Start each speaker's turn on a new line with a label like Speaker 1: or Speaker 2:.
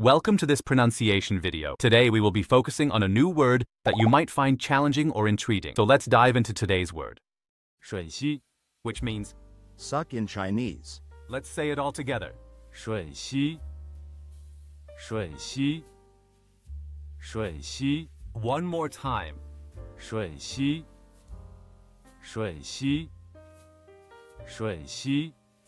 Speaker 1: Welcome to this pronunciation video. Today we will be focusing on a new word that you might find challenging or intriguing. So let's dive into today's word,
Speaker 2: 吮吸，
Speaker 1: which means,
Speaker 3: Suck in Chinese.
Speaker 1: let's say it all together.
Speaker 2: 吮吸，吮吸，吮吸，
Speaker 1: One more time.
Speaker 2: 吮吸，吮吸，吮吸。